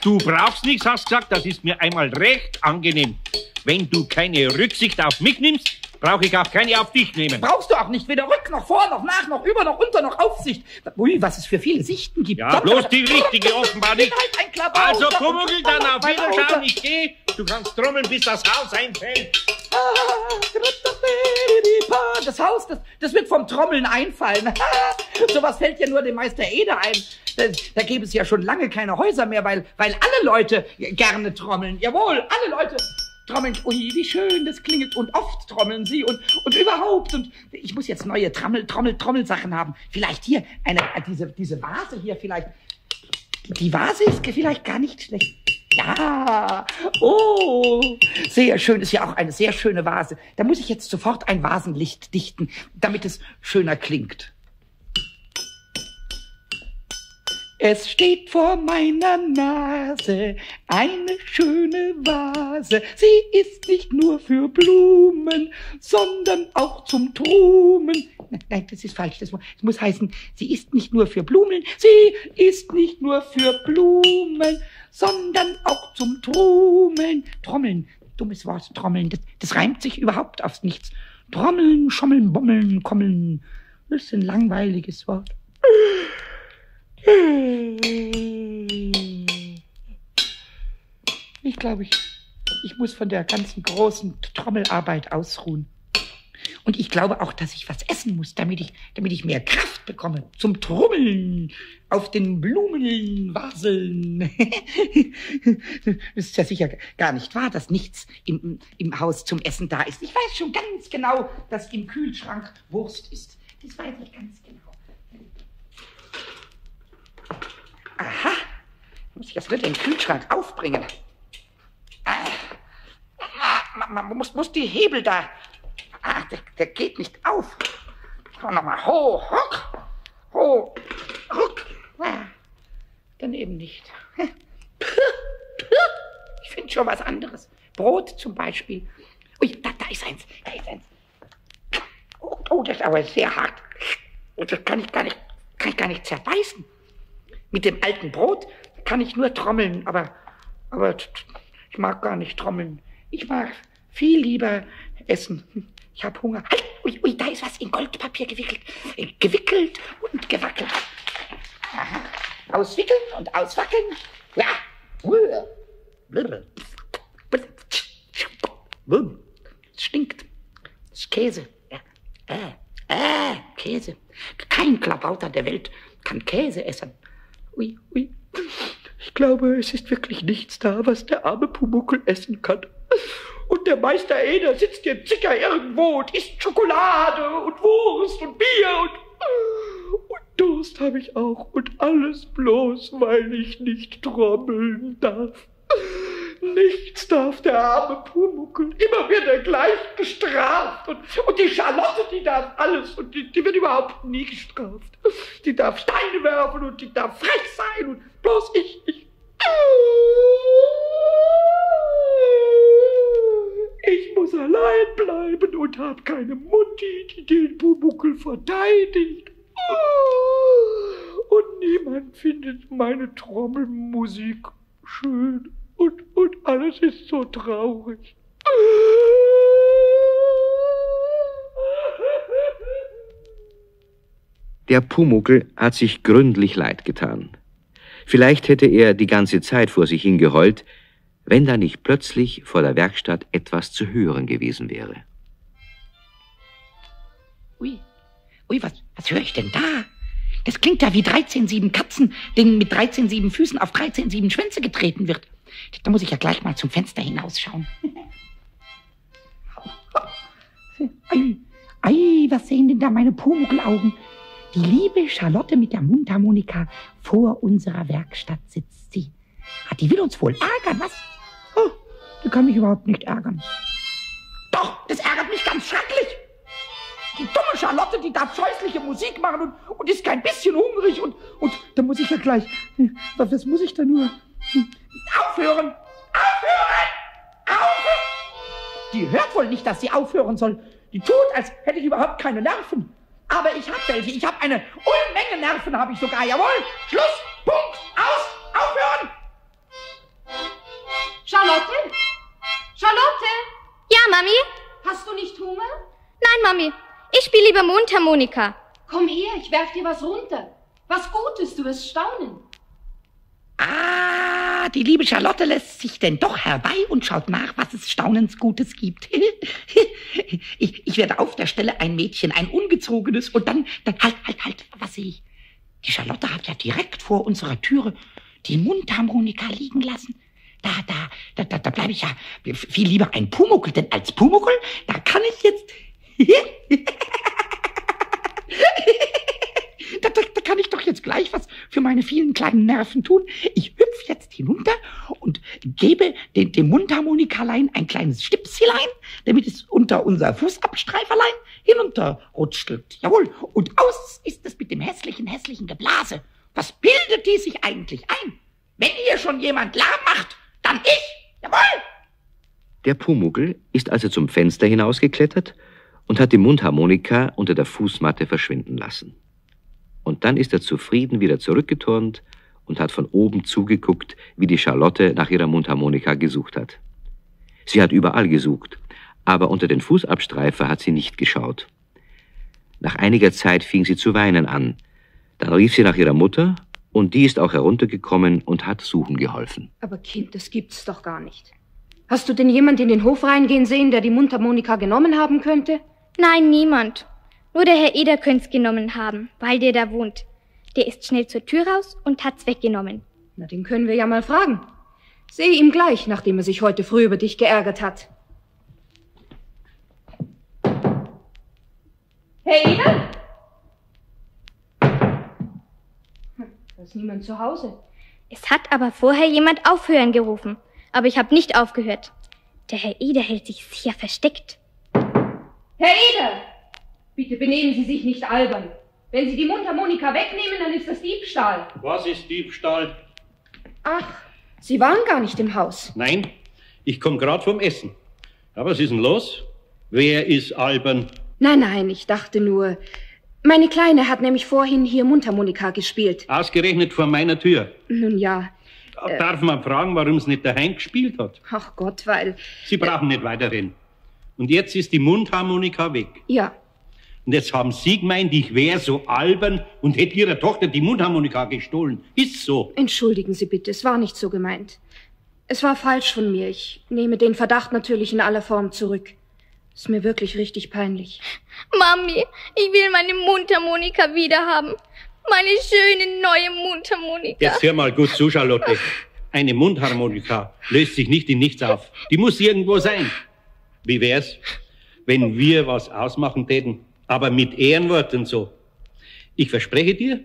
Du brauchst nichts, hast gesagt, das ist mir einmal recht angenehm. Wenn du keine Rücksicht auf mich nimmst, brauche ich auch keine auf dich nehmen. Brauchst du auch nicht. Weder rück, noch vor, noch nach, noch über, noch unter, noch Aufsicht. Ui, was es für viele Sichten gibt. Ja, bloß die richtige offenbar nicht. Halt Also, Pumuckl, dann auf. Wiederschauen. Ich gehe. Du kannst trommeln, bis das Haus einfällt. Das Haus, das, das wird vom Trommeln einfallen. Sowas fällt ja nur dem Meister Eder ein. Da, da gäbe es ja schon lange keine Häuser mehr, weil, weil alle Leute gerne trommeln. Jawohl, alle Leute trommeln. Ui, wie schön das klingelt. Und oft trommeln sie und, und überhaupt. Und ich muss jetzt neue Trommel, Trommel, Trommelsachen haben. Vielleicht hier, eine, diese, diese Vase hier vielleicht. Die Vase ist vielleicht gar nicht schlecht. Ja, oh, sehr schön, ist ja auch eine sehr schöne Vase. Da muss ich jetzt sofort ein Vasenlicht dichten, damit es schöner klingt. Es steht vor meiner Nase eine schöne Vase. Sie ist nicht nur für Blumen, sondern auch zum Trumen. Nein, das ist falsch. Das mu- das muss heißen, sie ist nicht nur für Blumen, sie ist nicht nur für Blumen, sondern auch zum Trommeln. Trommeln, dummes Wort, Trommeln, das, das reimt sich überhaupt aufs Nichts. Trommeln, schommeln, bommeln, kommeln. Das ist ein langweiliges Wort. Ich glaube, ich, ich muss von der ganzen großen Trommelarbeit ausruhen. Und ich glaube auch, dass ich was essen muss, damit ich, damit ich mehr Kraft bekomme zum Trommeln auf den Blumenvaseln. ist ja sicher gar nicht wahr, dass nichts im, im Haus zum Essen da ist. Ich weiß schon ganz genau, dass im Kühlschrank Wurst ist. Das weiß ich ganz genau. Aha, muss ich das nur den Kühlschrank aufbringen. Ah, man, muss, muss die Hebel da. Ah, der, der geht nicht auf. So, nochmal. Ho, ruck. Ho, ruck. Ah, daneben nicht. Ich finde schon was anderes. Brot zum Beispiel. Ui, da, da ist eins. Da ist eins. Oh, oh, das ist aber sehr hart. Das kann ich gar nicht, kann ich gar nicht zerbeißen. Mit dem alten Brot kann ich nur trommeln, aber, aber ich mag gar nicht trommeln. Ich mag viel lieber essen. Ich habe Hunger. Halt, ui, ui, da ist was in Goldpapier gewickelt. Äh, Gewickelt und gewackelt. Aha. Auswickeln und auswackeln. Ja. Es stinkt. Das ist Käse. Äh, äh, Käse. Kein Klabauter der Welt kann Käse essen. Ui, ui. Ich glaube, es ist wirklich nichts da, was der arme Pumuckel essen kann. Und der Meister Eder sitzt jetzt sicher irgendwo und isst Schokolade und Wurst und Bier und... Und Durst habe ich auch. Und alles bloß, weil ich nicht trommeln darf. Nichts darf der arme Pumuckel. Immer wird er gleich bestraft. Und, und die Charlotte, die darf alles. Und die, die wird überhaupt nie gestraft. Die darf Steine werfen und die darf frech sein. Und bloß ich, ich. Ich muss allein bleiben und hab keine Mutti, die den Pumuckel verteidigt. Und niemand findet meine Trommelmusik schön. Und, und alles ist so traurig. Der Pumuckel hat sich gründlich leid getan. Vielleicht hätte er die ganze Zeit vor sich hingeheult, wenn da nicht plötzlich vor der Werkstatt etwas zu hören gewesen wäre. Ui, ui, was, was höre ich denn da? Das klingt ja wie 13,7 Katzen, denen mit 13,7 Füßen auf 13,7 Schwänze getreten wird. Da muss ich ja gleich mal zum Fenster hinausschauen. ei, ei, was sehen denn da meine Pumuckelaugen? Die liebe Charlotte mit der Mundharmonika vor unserer Werkstatt sitzt sie. Ah, die will uns wohl ärgern, was? Oh, die kann mich überhaupt nicht ärgern. Doch, das ärgert mich ganz schrecklich. Die dumme Charlotte, die darf scheußliche Musik machen und, und ist kein bisschen hungrig und, und da muss ich ja gleich, was, was muss ich da nur? Aufhören! Aufhören! Aufhören! Die hört wohl nicht, dass sie aufhören soll. Die tut, als hätte ich überhaupt keine Nerven. Aber ich hab welche. Ich hab eine Unmenge Nerven, habe ich sogar. Jawohl! Schluss! Punkt! Aus! Aufhören! Charlotte? Charlotte? Ja, Mami? Hast du nicht Hunger? Nein, Mami. Ich spiele lieber Mundharmonika. Komm her, ich werf dir was runter. Was Gutes, du wirst staunen. Ah, die liebe Charlotte lässt sich denn doch herbei und schaut nach, was es staunens Gutes gibt. ich, ich werde auf der Stelle ein Mädchen, ein ungezogenes und dann, dann halt, halt, halt, was sehe ich? Die Charlotte hat ja direkt vor unserer Türe die Mundharmonika liegen lassen. Da, da, da, da, da bleibe ich ja viel lieber ein Pumuckel, denn als Pumuckel, da kann ich jetzt... kann ich doch jetzt gleich was für meine vielen kleinen Nerven tun. Ich hüpf jetzt hinunter und gebe dem, dem Mundharmonikalein ein kleines Stipselein, damit es unter unser Fußabstreiferlein hinunterrutschelt. Jawohl. Und aus ist es mit dem hässlichen, hässlichen Geblase. Was bildet die sich eigentlich ein? Wenn hier schon jemand Lärm macht, dann ich. Jawohl. Der Pumuckel ist also zum Fenster hinausgeklettert und hat die Mundharmonika unter der Fußmatte verschwinden lassen. Und dann ist er zufrieden wieder zurückgeturnt und hat von oben zugeguckt, wie die Charlotte nach ihrer Mundharmonika gesucht hat. Sie hat überall gesucht, aber unter den Fußabstreifer hat sie nicht geschaut. Nach einiger Zeit fing sie zu weinen an. Dann rief sie nach ihrer Mutter, und die ist auch heruntergekommen und hat suchen geholfen. Aber Kind, das gibt's doch gar nicht. Hast du denn jemand in den Hof reingehen sehen, der die Mundharmonika genommen haben könnte? Nein, niemand. Nur der Herr Eder könnt's genommen haben, weil der da wohnt. Der ist schnell zur Tür raus und hat's weggenommen. Na, den können wir ja mal fragen. Sehe ihm gleich, nachdem er sich heute früh über dich geärgert hat. Herr Eder? Hm, Da ist niemand zu Hause. Es hat aber vorher jemand aufhören gerufen. Aber ich habe nicht aufgehört. Der Herr Eder hält sich sicher versteckt. Herr Eder! Bitte benehmen Sie sich nicht albern. Wenn Sie die Mundharmonika wegnehmen, dann ist das Diebstahl. Was ist Diebstahl? Ach, Sie waren gar nicht im Haus. Nein, ich komme gerade vom Essen. Ja, was ist denn los? Wer ist albern? Nein, nein, ich dachte nur, Meine Kleine hat nämlich vorhin hier Mundharmonika gespielt. Ausgerechnet vor meiner Tür. Nun ja, Darf man fragen, warum es nicht daheim gespielt hat? ach Gott, weil. Sie brauchen nicht weiterreden. Und jetzt ist die Mundharmonika weg. Ja, Und jetzt haben Sie gemeint, ich wäre so albern und hätte Ihrer Tochter die Mundharmonika gestohlen. Ist so. entschuldigen Sie bitte, es war nicht so gemeint. Es war falsch von mir. Ich nehme den Verdacht natürlich in aller Form zurück. Ist mir wirklich richtig peinlich. Mami, ich will meine Mundharmonika wiederhaben. Meine schöne neue Mundharmonika. Jetzt hör mal gut zu, Charlotte. Eine Mundharmonika löst sich nicht in nichts auf. Die muss irgendwo sein. Wie wär's, wenn wir was ausmachen täten, aber mit Ehrenwort und so? Ich verspreche dir,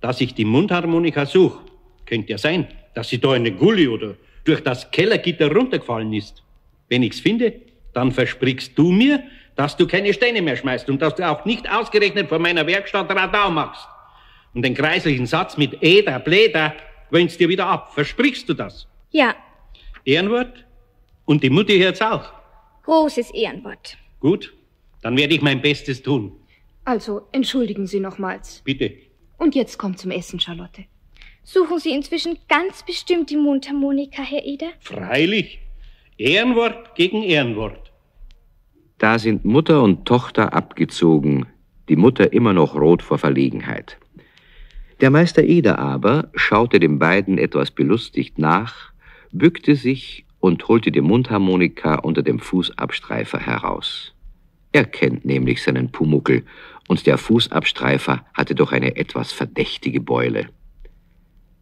dass ich die Mundharmonika suche. Könnte ja sein, dass sie da in den Gully oder durch das Kellergitter runtergefallen ist. Wenn ich's finde, dann versprichst du mir, dass du keine Steine mehr schmeißt und dass du auch nicht ausgerechnet von meiner Werkstatt Radau machst. Und den kreislichen Satz mit Eder, Bläder wöhnst dir wieder ab. Versprichst du das? Ja, Ehrenwort? Und die Mutti hört's auch. großes Ehrenwort. Gut, dann werde ich mein Bestes tun. Also, entschuldigen Sie nochmals. Bitte. Und jetzt kommt zum Essen, Charlotte. Suchen Sie inzwischen ganz bestimmt die Mundharmonika, Herr Eder? Freilich. Ehrenwort gegen Ehrenwort. Da sind Mutter und Tochter abgezogen, die Mutter immer noch rot vor Verlegenheit. Der Meister Eder aber schaute den beiden etwas belustigt nach, bückte sich und holte die Mundharmonika unter dem Fußabstreifer heraus. Er kennt nämlich seinen Pumuckel, und der Fußabstreifer hatte doch eine etwas verdächtige Beule.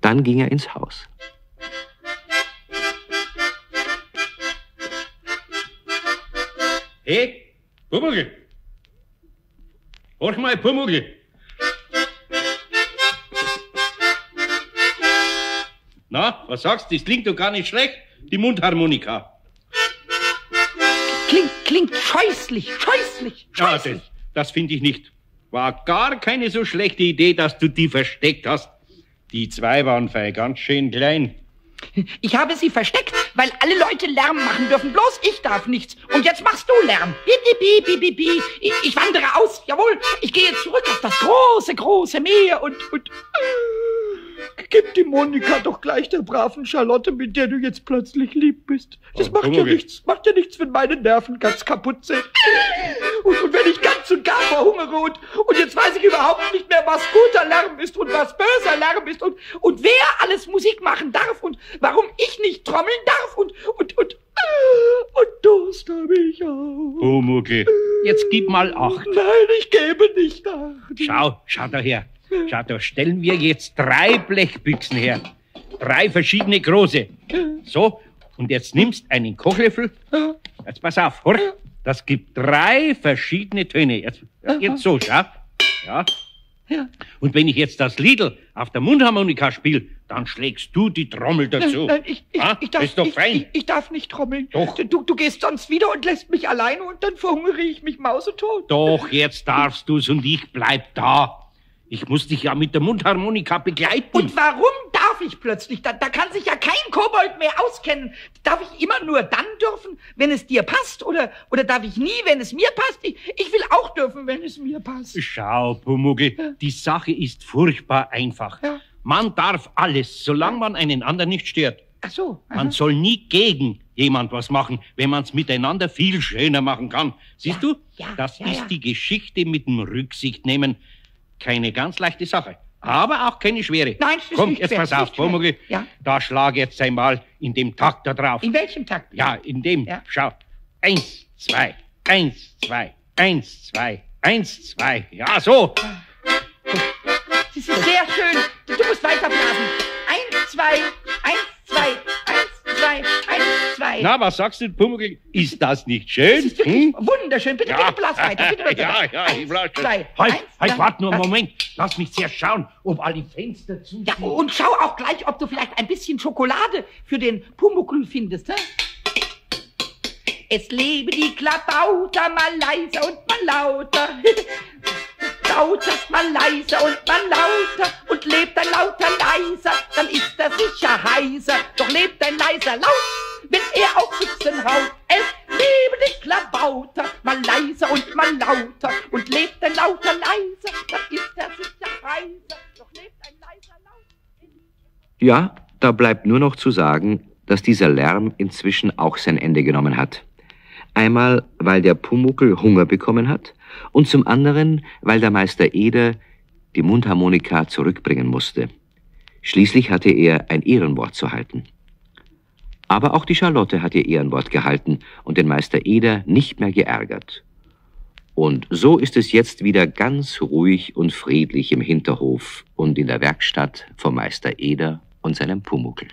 Dann ging er ins Haus. Hey, Pumuckl. Horch mal, Pumuckl. Na, was sagst du? Das klingt doch gar nicht schlecht, die Mundharmonika. Klingt, klingt scheußlich, scheußlich, Ja, scheußlich. das, das finde ich nicht. War gar keine so schlechte Idee, dass du die versteckt hast. Die zwei waren fei ganz schön klein. Ich habe sie versteckt, weil alle Leute Lärm machen dürfen. Bloß ich darf nichts. Und jetzt machst du Lärm. Bi, bi, bi, bi, bi, bi. Ich, wandere aus. Jawohl. Ich gehe zurück auf das große, große Meer und, und, Gib die Monika doch gleich der braven Charlotte, mit der du jetzt plötzlich lieb bist. Das Oh, macht ja nichts, macht ja nichts, wenn meine Nerven ganz kaputt sind. Und, und wenn ich ganz und gar verhungere und, und jetzt weiß ich überhaupt nicht mehr, was guter Lärm ist und was böser Lärm ist und, und wer alles Musik machen darf und warum ich nicht trommeln darf und, und, und, und Durst habe ich auch. Pumuckl, jetzt gib mal Acht. Nein, ich gebe nicht nach. Schau, schau da her. Schau, da stellen wir jetzt drei Blechbüchsen her. Drei verschiedene große. So, und jetzt nimmst einen Kochlöffel. Jetzt pass auf, horch. Das gibt drei verschiedene Töne. Jetzt, jetzt so, schau. Ja. Und wenn ich jetzt das Liedl auf der Mundharmonika spiele, dann schlägst du die Trommel dazu. Nein, ich, ich, Ah, ich, darf, ist doch ich, fein. Ich, ich darf nicht trommeln. Doch. Du, du gehst sonst wieder und lässt mich alleine und dann verhungere ich mich mausetot. Doch, jetzt darfst du's und ich bleib da. Ich muss dich ja mit der Mundharmonika begleiten. und warum darf ich plötzlich? Da, da kann sich ja kein Kobold mehr auskennen. Darf ich immer nur dann dürfen, wenn es dir passt? Oder, oder darf ich nie, wenn es mir passt? Ich, ich will auch dürfen, wenn es mir passt. Schau, Pumuckl, die Sache ist furchtbar einfach. Ja. Man darf alles, solange man einen anderen nicht stört. Ach so. aha. Man soll nie gegen jemand was machen, wenn man es miteinander viel schöner machen kann. Siehst du, ja, das ja, ist ja. die Geschichte mit dem Rücksicht nehmen. Keine ganz leichte Sache, aber auch keine schwere. Nein, es ist Komm, nicht jetzt schwer, pass auf. Pumuckl, Ja. da schlag jetzt einmal in dem Takt da drauf. In welchem Takt? Ja, in dem. Ja. Schau. Eins, zwei, eins, zwei, eins, zwei, eins, zwei. Ja, so. Das ist sehr schön. Du musst weiterblasen. Eins, zwei, eins, zwei, zwei, eins, zwei. Na, was sagst du, Pumuckl? Ist das nicht das schön? ist wirklich Hm? wunderschön. Bitte, Ja. bitte blass weiter. Bitte, bitte. Ja, ja, ich eins, blass schon. zwei, Halt, eins, halt, warte nur einen. Moment. Lass mich zuerst schauen, ob alle Fenster zu Ja, und schau auch gleich, ob du vielleicht ein bisschen Schokolade für den Pumuckl findest, ne? Es lebe die Klabauter, mal leiser und mal lauter. lauter, man leiser und man lauter und lebt ein lauter leiser, dann ist er sicher heiser. Doch lebt ein leiser laut, wenn er auf Füchsen haut. Es lebe die Klabauter, mal leiser und mal lauter und lebt ein lauter leiser, dann ist er sicher heiser. Doch lebt ein leiser laut. Ja, da bleibt nur noch zu sagen, dass dieser Lärm inzwischen auch sein Ende genommen hat. Einmal, weil der Pumuckel Hunger bekommen hat und zum anderen, weil der Meister Eder die Mundharmonika zurückbringen musste. Schließlich hatte er ein Ehrenwort zu halten. Aber auch die Charlotte hat ihr Ehrenwort gehalten und den Meister Eder nicht mehr geärgert. Und so ist es jetzt wieder ganz ruhig und friedlich im Hinterhof und in der Werkstatt vom Meister Eder und seinem Pumuckel.